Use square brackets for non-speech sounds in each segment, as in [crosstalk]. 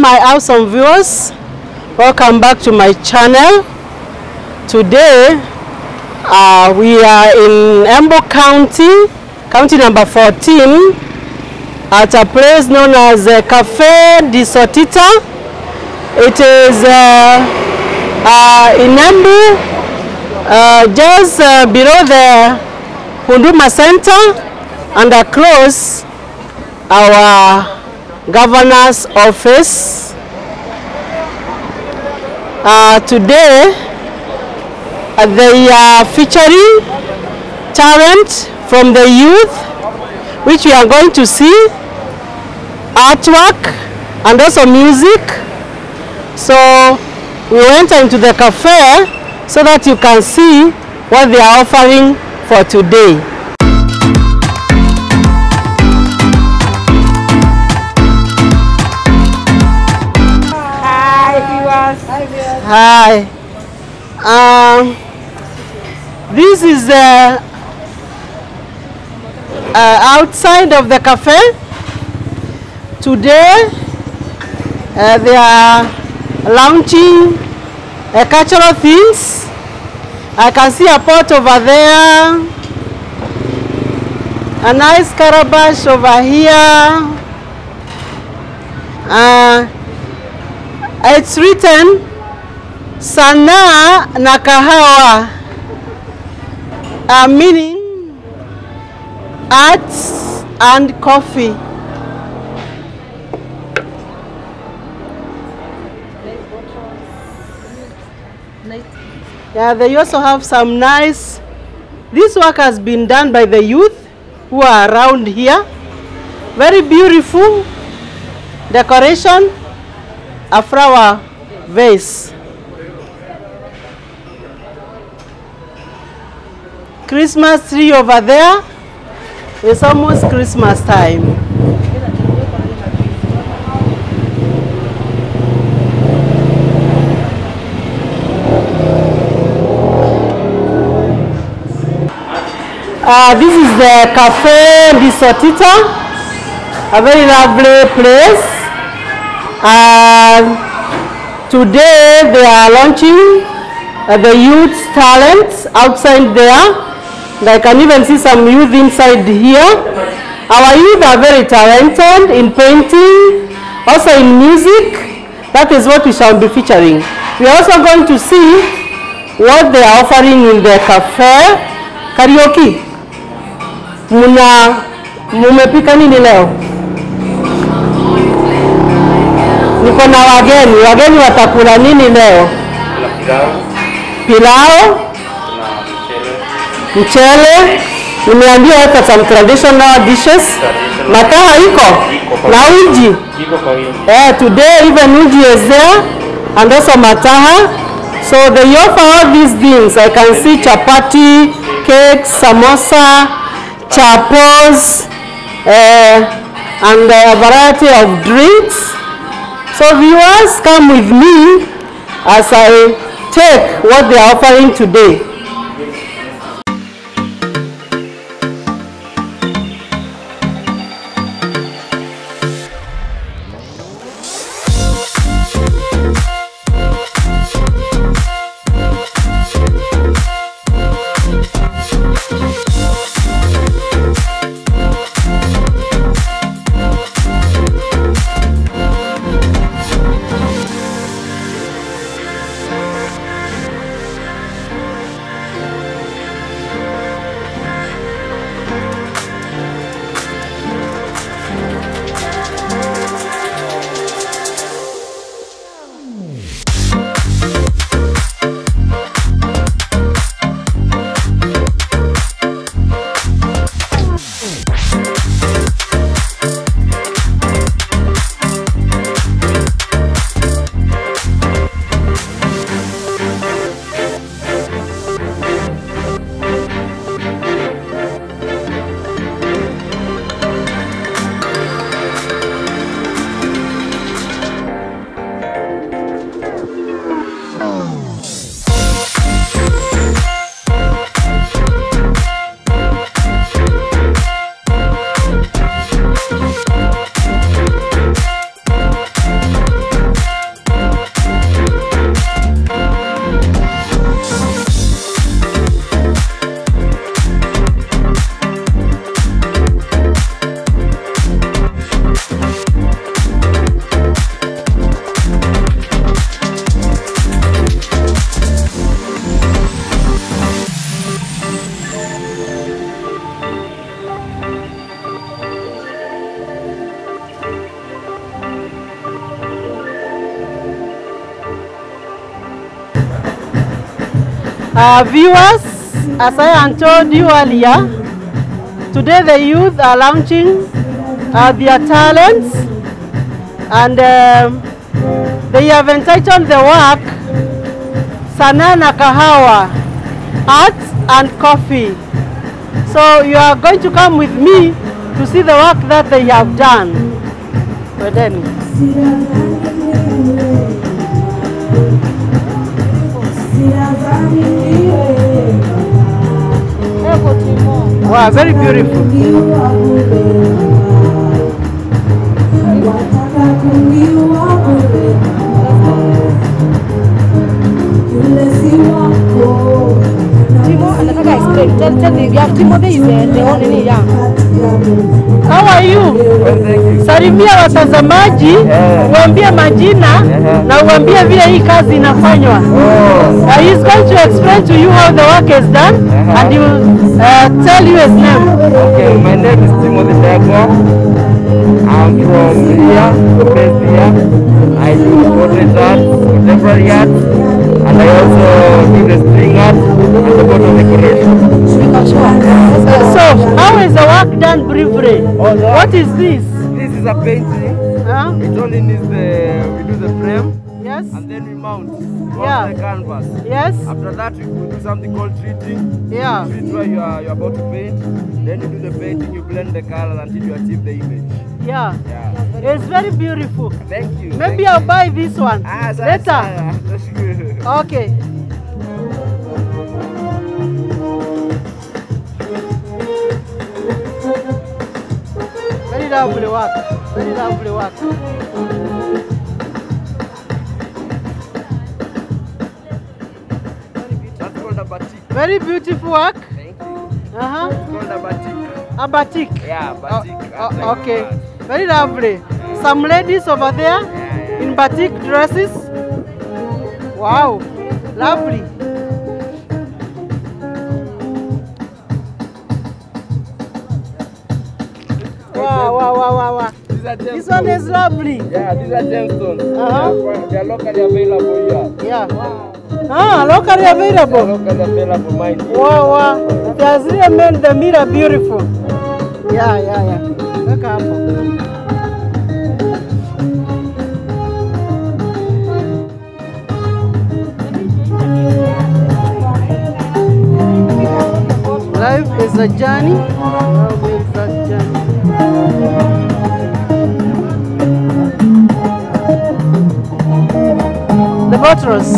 my awesome viewers. Welcome back to my channel. Today uh, we are in Embu County, county number 14, at a place known as uh, Cafe di Sortita. It is uh, uh, in Embu, uh, just uh, below the Huduma Center and across our governor's office. Uh, today, uh, they are featuring talent from the youth, which we are going to see, artwork, and also music. So we went into the cafe so that you can see what they are offering for today. Hi. Um, this is the uh, outside of the cafe. Today, uh, they are launching uh, cultural things. I can see a pot over there, a nice calabash over here. Uh, it's written sanaa na kahawa. Uh, meaning arts and coffee. Yeah they also have some nice this work has been done by the youth who are around here. Very beautiful decoration a flower vase. Christmas tree over there. It's almost Christmas time. Uh, this is the Cafe di Sortita, a very lovely place. And today they are launching uh, the youth talents outside there. I can even see some youth inside here. Our youth are very talented in painting, also in music. That is what we shall be featuring. We are also going to see what they are offering in their cafe. Karaoke. Muna mumepika nini leo? Niko na wageni. Wageni watakula nini leo? Pilao. pilau, Pilau, kuna mchele, umeambia hata some traditional dishes. Mataha iko na uji. Eh, today even uji is there and also mataha. So they offer all these things. I can see chapati, cakes, samosa, chapos, uh, and a variety of drinks. So viewers, come with me as I take what they are offering today. Uh, viewers, as I told you earlier, today the youth are launching uh, their talents and um, they have entitled the work Sanana Kahawa, Art and Coffee. So you are going to come with me to see the work that they have done. Twendeni. Wow, very beautiful. Timo anataka explain. Tell, tell the yeah, Timothy is uh, the only yeah. How are you? Salimia watazamaji, uambie majina na uambie vile hii kazi inafanywa. Uh, he is going to explain to you how the work is done and he will uh, tell you his name. Okay, my name is Timothy Dagwa. I'm from here, based here. I do portrait art, contemporary art, I also do the string art and the photo decoration. So, how is the work done briefly? Oh, what is this? This is a painting. Huh? It only needs the we do the frame Yes? and then we mount, Yeah. the canvas. Yes? After that, we do something called treating. Yeah. Treat where you are, you are about to paint. Then you do the painting, you blend the color until you achieve the image. Yeah. Yeah. It's very beautiful. Thank you. Maybe I'll buy this one Ah, so- later. so- That's good. Okay. Very lovely work. Very lovely work. That's called a batik. Very beautiful work. Thank you. Uh huh. It's called a batik. A batik. Yeah, Oh, batik. oh, like okay. that. Very lovely. Some ladies over there in batik dresses. Wow. Lovely. Wow, wow, wow, wow, wow. This one is lovely. Yeah, these are gemstones. They are- They are locally available here. Yeah. Wow. Ah, locally They are locally available, my dear. Wow, wow. They has really made the mirror beautiful. Yeah, yeah, yeah. Weka hapo. Life is a journey. Love is a journey. The bottles.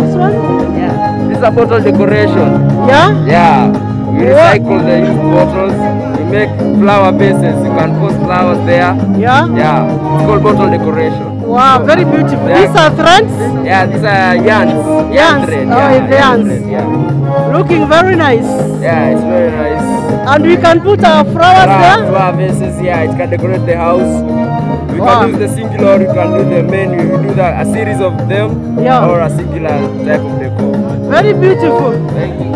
This one? Yeah. This is a bottle decoration. Yeah? Yeah. We recycle the used bottles. We make flower bases. You can post flowers there. Yeah? Yeah. It's called bottle decoration. Wow, very beautiful. Yeah. These are threads. Yeah, these are yarns. Yarns. thread. Oh, yeah, it's yarns. thread, Yeah. Looking very nice. Yeah, it's very nice. And we can put our flowers Flower, there. flower vases, yeah, it can decorate the house. We Wow. can use the singular, we can do the main, we do that, a series of them Yeah. or a singular type of decor. Very beautiful. Thank you.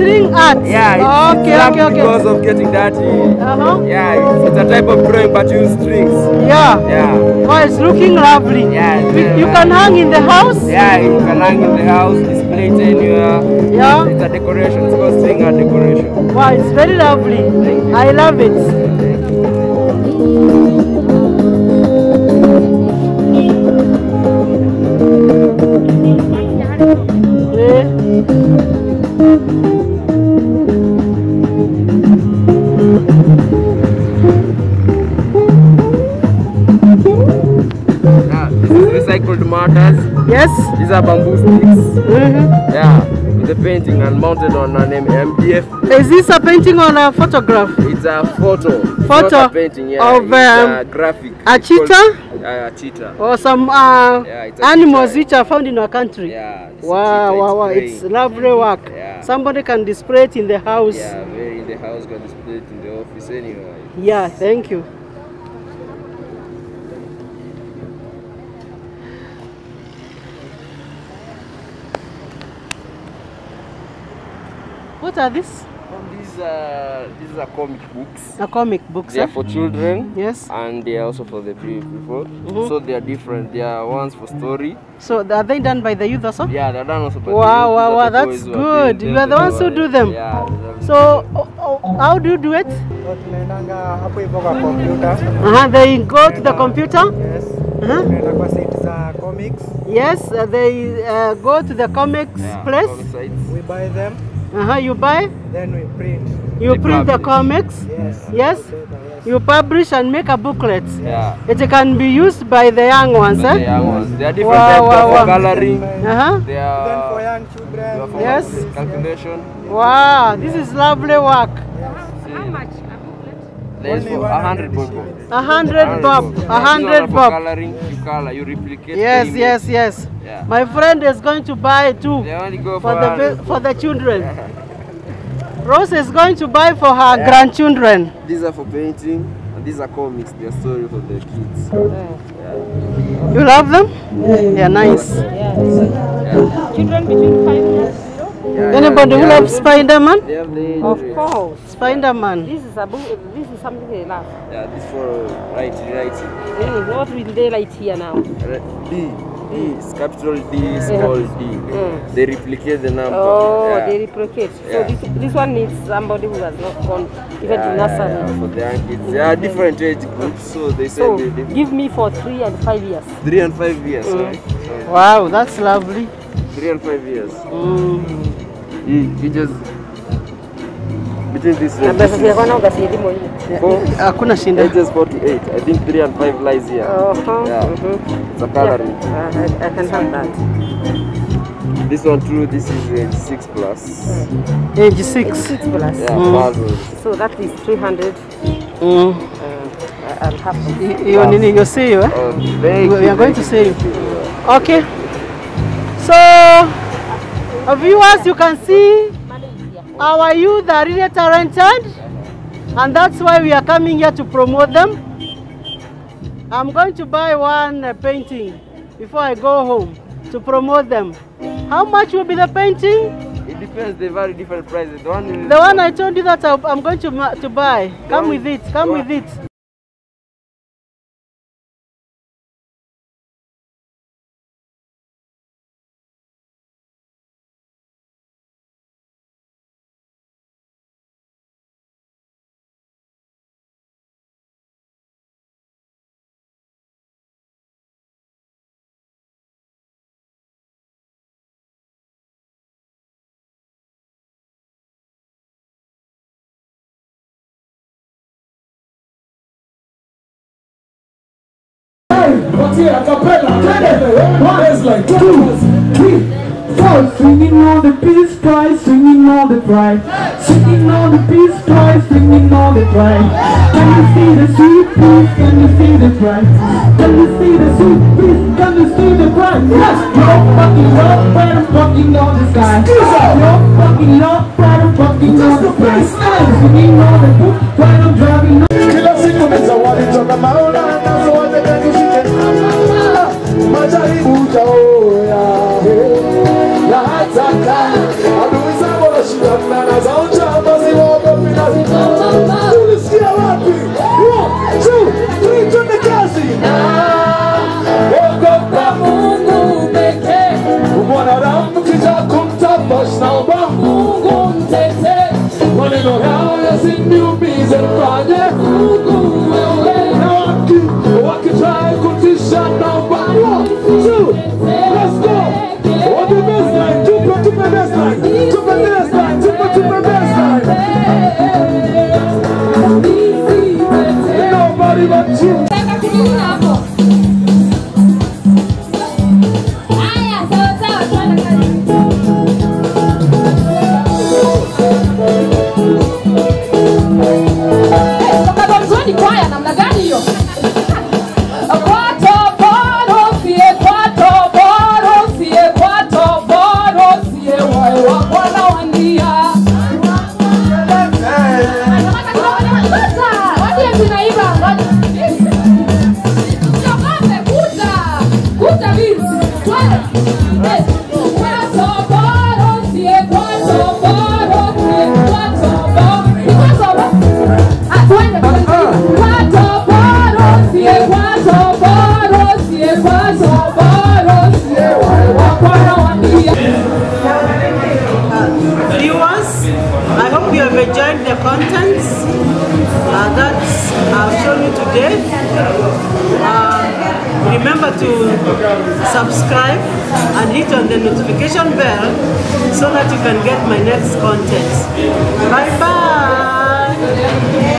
String art. Yeah, it's, okay, okay, okay. because of getting dirty. Uh-huh. Yeah, it's, a type of drawing but use strings. Yeah. Yeah. Wow, it's looking lovely. Yeah, very you can hang in the house. Yeah, you can hang in the house, display it anywhere. Yeah. It's a decoration, it's called string art decoration. Wow, it's very lovely. I love it. Eh, Yeah, recycled markers. Yes. These are bamboo sticks. Mm -hmm. Yeah, the painting and mounted on an MDF. Is this a painting or a photograph? It's a photo. Photo not a painting, yeah. of, it's um, a graphic. a It's cheetah. called uh, a cheetah. or some uh, Yeah, animals cheetah. which are found in our country. Yeah. it's Wow, wow, wow! It's lovely work. Yeah. Somebody can display it in the house. Yeah, very in the house, can display it in the office anyway. Yeah, thank you. What are these? These are these are comic books. A comic books. They are eh? for children. Yes. And they are also for the people. Mm -hmm. So they are different. They are ones for story. So are they done by the youth also? Yeah, they're done also by the Wow, youth. wow, wow, are that's are good. You are the ones who do them. Yeah. So oh, oh, how do you do it? Uh-huh, they go to the computer. Yes. Uh-huh. Comics. Yes, uh, they uh, go to the comics yeah, place. comic. We buy them, Uh-huh, you buy, then we print. you we print publish. the comics. Yes. Yes. Yes. You publish and make a booklet. Yeah. It can be used by the young ones, eh? the young ones. There are different Wow, types wow, of wow. coloring. Uh-huh. They are Then for young children. for Yes. calculation. Wow, this is lovely work. There's How, for 100 a booklet? bob. shillings. A hundred bob, a bob. are hundred bob. Coloring, you color, you replicate. Yes, yes, yes. Yeah. My friend is going to buy go for for, the for the children. [laughs] Rose is going to buy for her yeah. grandchildren. These are for painting, and these are comics. They are story for the kids. Yeah. You love them? Yeah. They are nice. Children between five years. Yeah, Anybody yeah, who loves Spider-Man? They have the age Of course. Spider-Man. This is a book. This is something they love. Yeah, this for writing, writing. Yeah, what will they write here now? Right, D, D, capital D, small d. Mm. They replicate the number. Oh, yeah. they replicate. Yeah. So this, this one needs somebody who has not gone even yeah, to yeah, nursery. yeah, for the young kids. There are different age groups, so they say So they, they give me for three and five years. three and five years. Mm. Right? So, Wow, that's lovely. three and five years. Mm. You, you just mwenyewe. four, Hakuna shinda. ages four to eight. I think three and five lies here. Uh-huh. Yeah. mhm. It's a coloring. Yeah, I, I can have that. This one too. This is age six plus. Age six. Six plus. Yeah, Mm. puzzles. So that is 300. Mm. Uh, I- I'll have them. Y- Hiyo nini you see you, eh? Oh, thank We you, are going to you, see you. Okay. So, uh, viewers, you can see our youth are really talented, and that's why we are coming here to promote them. I'm going to buy one uh, painting before I go home to promote them. How much will be the painting? It depends. They vary different prices. The one. The one I told you that I- I'm going to, to buy. Come with it. Come with it. But here, a cappella, there's like two, three, four. Singing all the peace cries, singing all the pride, singing all the peace cries, singing all the pride. Can you see the sweet peace? Can you see the pride? Can you see the sweet peace? Can you see the pride? Yes, you're fucking love, but I'm fucking on the sky. You're fucking love, but I'm fucking on the place. Singing all the book, while I'm maneno yao yasiniumize, mfanye Mungu contents uh, that I've shown you today, uh, remember to subscribe and hit on the notification bell so that you can get my next content. Bye bye.